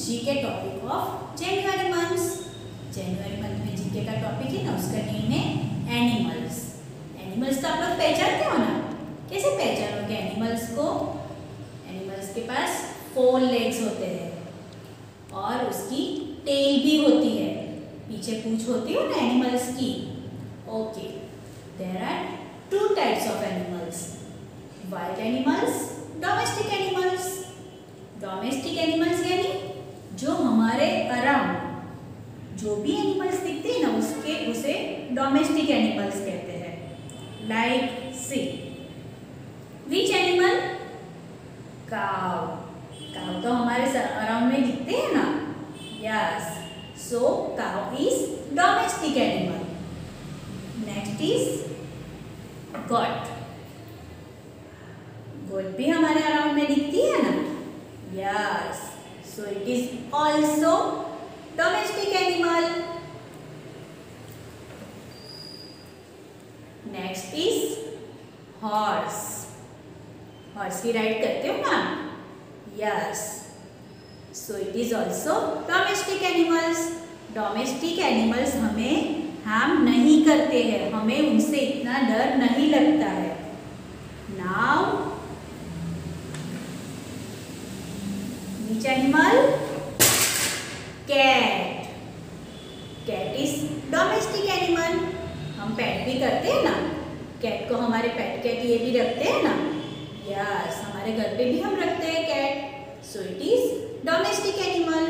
GK topic of January months. January month में GK का topic है ना, उसका नेम है एनिमल्स एनिमल्स तो आप लोग पहचानते हो ना? कैसे पहचानोगे एनिमल्स को? एनिमल्स के पास फोर लेग्स होते हैं और उसकी टेल भी होती है। पीछे पूछ होती हो ना एनिमल्स की? Okay there are two types of animals wild animals domestic animals domestic animals यानी जो हमारे अराउंड जो भी एनिमल्स दिखते हैं ना उसके उसे डोमेस्टिक एनिमल्स कहते हैं। लाइक सी विच एनिमल काव काव तो हमारे अराउंड में दिखते हैं ना? Yes so cow is domestic animal next is got goat भी हमारे अराउंड में दिखती है ना? Yes so it is also domestic animal next is horse horse की राइड करते हो ना? Yes so it is also domestic animals domestic animals हमें हार्म नहीं करते हैं। हमें उनसे इतना डर नहीं लगता है। Now animal? Cat cat is domestic animal. हम पेट भी करते हैं ना? कैट को हमारे पेट कैट लिए भी रखते हैं ना? यस हमारे घर पे भी हम रखते हैं cat so it is domestic animal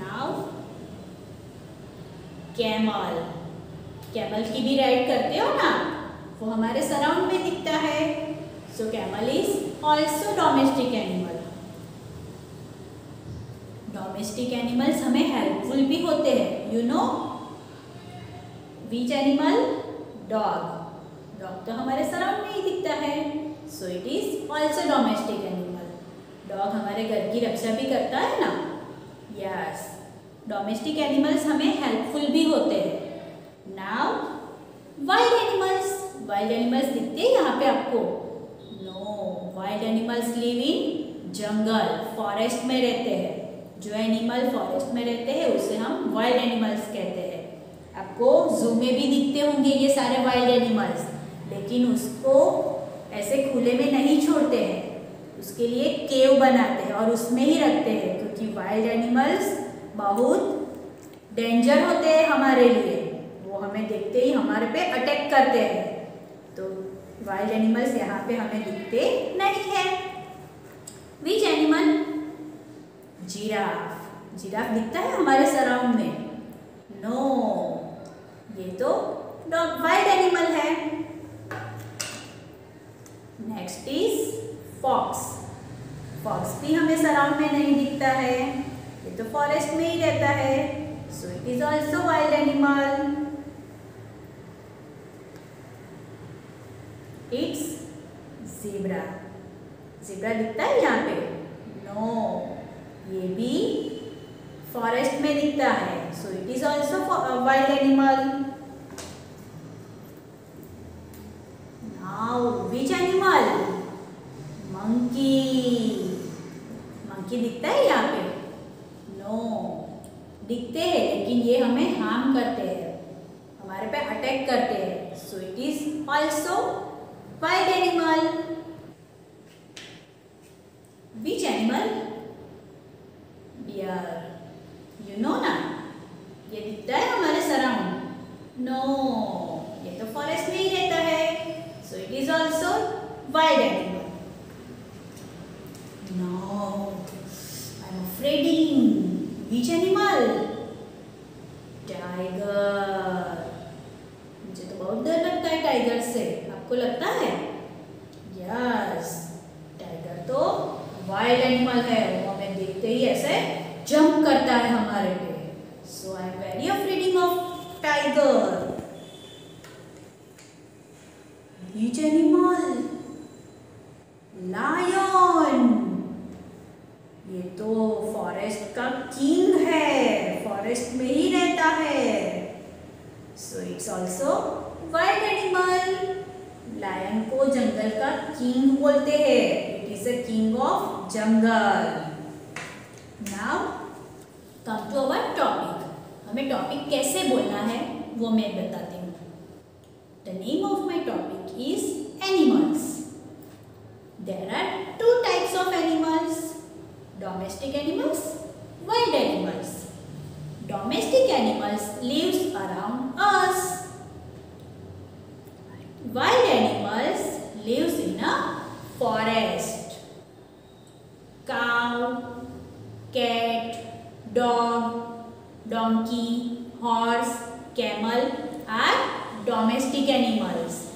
now camel camel की भी राइड करते हो ना? वो हमारे सराउंड में दिखता है. So camel is also domestic animal domestic animals हमें हेल्पफुल भी होते हैं. You know which animal dog. Dog तो हमारे सराउंड में ही दिखता है। So it is also domestic animal dog हमारे घर की रक्षा भी करता है ना? यस डोमेस्टिक एनिमल्स हमें हेल्पफुल भी होते हैं। Now wild animals wild animals दिखते हैं यहाँ पे आपको? No wild animals live in jungle forest में रहते हैं। जो एनिमल फॉरेस्ट में रहते हैं, उसे हम वाइल्ड एनिमल्स कहते हैं। आपको जू में भी दिखते होंगे ये सारे वाइल्ड एनिमल्स लेकिन उसको ऐसे खुले में नहीं छोड़ते हैं। उसके लिए केव बनाते हैं और उसमें ही रखते हैं, क्योंकि वाइल्ड एनिमल्स बहुत डेंजर होते हैं हमारे लिए। वो हमें देखते ही हमारे पे अटैक करते हैं। तो वाइल्ड एनिमल्स यहाँ पे हमें दिखते नहीं है। विच एनिमल जिराफ जिराफ दिखता है हमारे सराउंड में। नो ये तो डॉग वाइल्ड एनिमल है। नेक्स्ट इज़ फॉक्स फॉक्स भी हमें सराउंड में नहीं दिखता है। ये तो फॉरेस्ट में ही रहता है। So it is also wild animal it's zebra zebra दिखता है यहाँ पे? नो ये भी फॉरेस्ट में दिखता है। So it is also wild animal now which animal monkey monkey दिखता है यहाँ पे? नो दिखते हैं, लेकिन ये हमें हार्म करते हैं। हमारे पे अटैक करते हैं। So it is also wild animal. Which animal? Deer. You know ना? ये दिखता है हमारे सराउंड। नो ये तो फॉरेस्ट में ही है। It is also wild animal no I am afraiding which animal मुझे तो बहुत डर लगता है टाइगर से। आपको लगता है? यस टाइगर तो वाइल्ड एनिमल है। वो हमें देखते ही ऐसे जंप करता है हमारे पे so I am very afraiding of tiger which animal lion ये तो फॉरेस्ट का किंग है. फॉरेस्ट में ही रहता है. So it's also wild animal lion को जंगल का किंग बोलते हैं. It is a king of jungle now come to our topic हमें टॉपिक कैसे बोलना है, वो मैं बताती lives around us. Wild animals lives in a forest. Cow, cat, dog, donkey, horse, camel are domestic animals.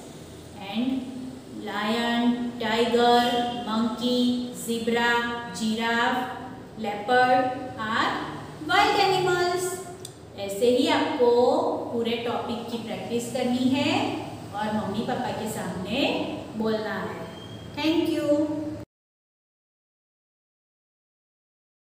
And lion, tiger, monkey, zebra, giraffe, leopard are wild animals. ऐसे ही आपको पूरे टॉपिक की प्रैक्टिस करनी है और मम्मी पापा के सामने बोलना है। Thank you